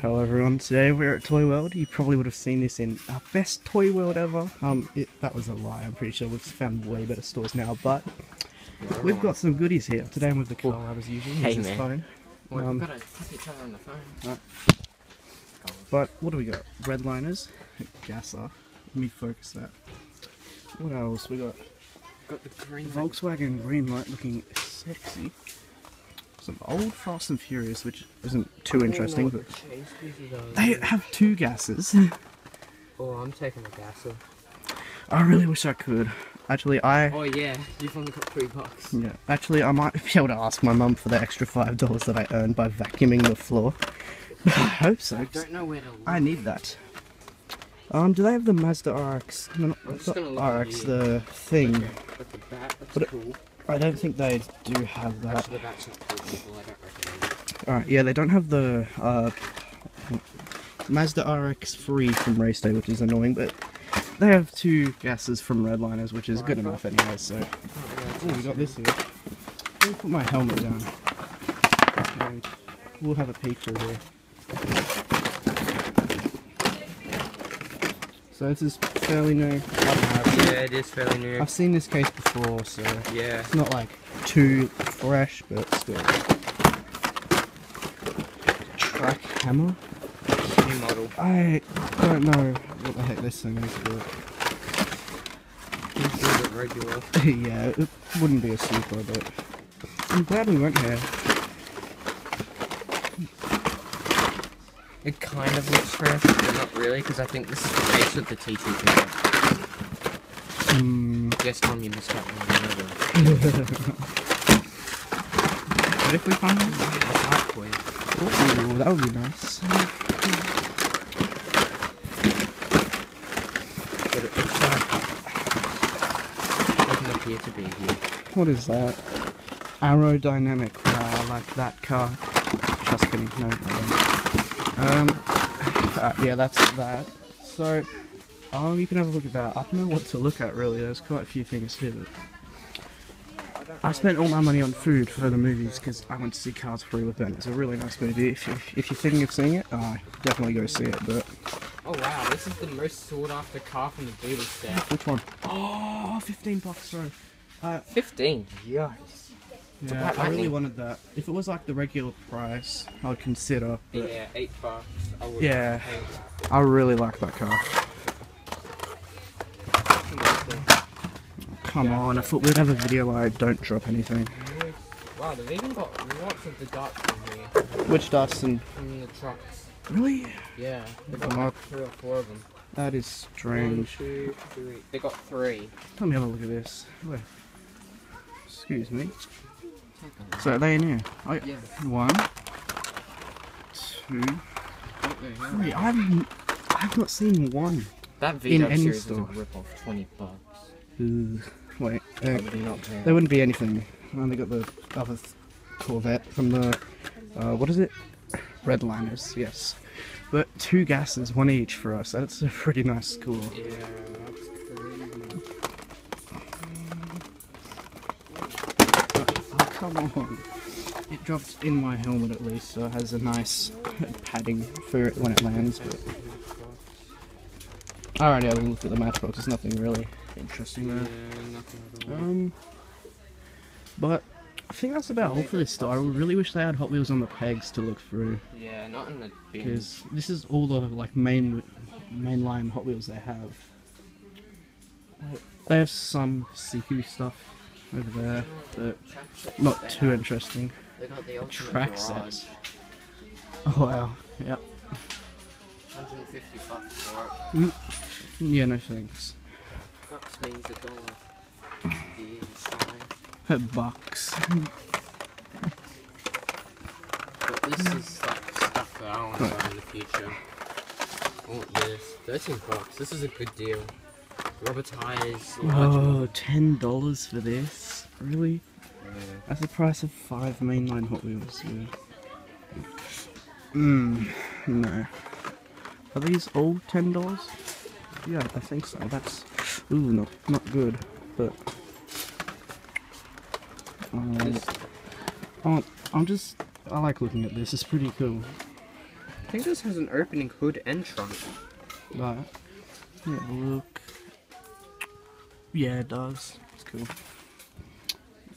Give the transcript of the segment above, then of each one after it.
Hello everyone, today we're at Toy World. You probably would have seen this in our best Toy World ever. Um, it, that was a lie, I'm pretty sure we've found way better stores now, but we've got some goodies here. Today I'm with the Car Lab as usual, Hey, man. phone. Wait, Um, we've got to tap each other on the phone. But what do we got? Redliners, Gasser, let me focus that. What else? We got Got the green Volkswagen green light looking sexy. Some old Fast and Furious, which isn't too interesting, but they have two Gassers. Oh, I'm taking a gas I really wish I could. Actually, I Oh yeah, you've only got three bucks. yeah. Actually, I might be able to ask my mum for the extra five dollars that I earned by vacuuming the floor. I hope so. I don't know where to look. I need that. Um, do they have the Mazda RX? No, not, I'm just not gonna RX, the thing. But the bat, But it- cool. I don't think they do have that. Actually, the cool, people. I don't recommend. Alright, yeah, they don't have the uh, Mazda RX-3 from Race Day, which is annoying, but they have two Gassers from Redliners, which is good enough anyway, so. Oh, we got this here. Let me put my helmet down. And we'll have a peek through here. So this is fairly new. Yeah, it is fairly new. I've seen this case before, so Yeah. it's not like too fresh, but still. Track hammer? New model. I don't know what the heck this thing is, but This is a regular. yeah, it wouldn't be a super, but I'm glad we went here. It kind of looks fresh, but not really, because I think this is the case with the T2 camera. Hmm. Guess Tom, you missed out on another. What if we find one? You. Ooh, that would be nice. But it looks like... doesn't appear to be here. What is that? Aerodynamic. Wow, I like that car. Just kidding. No, don't. Um, uh, yeah, that's that. So, um, you can have a look at that. I don't know what to look at really. There's quite a few things here. But I spent all my money on food for the movies because I went to see Cars 3 with Ben. It's a really nice movie. If, you, if you're thinking of seeing it, uh, definitely go see it. But Oh wow, this is the most sought after car from the Beatles set. which one? Oh, 15 bucks, sorry. Uh, 15. Yikes. Yeah, I really wanted that. If it was like the regular price, I would consider. But Yeah, 8 bucks. I would Yeah. pay. I really like that car. Come Yeah. on, I thought we'd have a video where I don't drop anything. Wow, they've even got lots of the darts in here. Which Dustin? From the trucks. Really? Yeah, they've got like three or four of them. That is strange. two, three. They got three. Let me have a look at this. Excuse me. So are they in here? Oh, yeah. One, two, three. I've I've not seen one. That In any series is store. a rip-off. 20 bucks. Ugh. Wait, uh. There wouldn't be anything. And only got the other Corvette from the, uh, what is it? Redliners, yes. But two Gassers, one each for us. That's a pretty nice score. Yeah, that's crazy. Oh, come on. It dropped in my helmet at least, so it has a nice padding for it when it lands. But alright, yeah, we'll look at the matchbox. There's nothing really interesting there. nothing at all. Um, but I think that's about all for this store. I really wish they had Hot Wheels on the pegs to look through. Yeah, not in the because this is all the like main mainline Hot Wheels they have. They have some Siku stuff over there, but not too interesting. Track sets. Oh wow, yep. 150 bucks for it. Yeah, no thanks. A. But this is like stuff that I want to buy in the future. Oh, this. 13 bucks. This is a good deal. Rubber tires. Oh, ten dollars for this? Really? Yeah. That's the price of five mainline Hot Wheels. Yeah. Mmm. No. Are these all ten dollars? Yeah, I think so. That's ooh, not not good, but. Um, oh, I'm just. I like looking at this. It's pretty cool. I think this has an opening hood and trunk. But yeah, look. Yeah, it does. It's cool.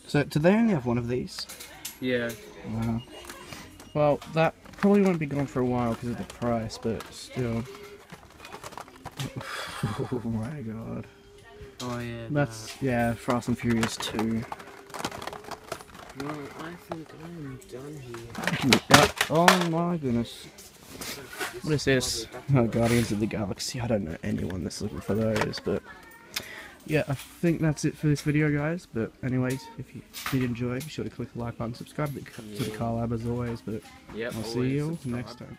So, do they only have one of these? Yeah. Wow. Well, that probably won't be gone for a while because of the price, but still. oh my god. Oh yeah. That's, yeah, Fast and Furious 2. that. Well, I think I'm done here. Yeah. Oh my goodness. What is this? Oh, Guardians of the Galaxy. I don't know anyone that's looking for those, but yeah, I think that's it for this video, guys. But anyways, if you did enjoy, be sure to click the like button, subscribe to the, to the Yeah. Car Lab as always. But Yep. I'll see you next time.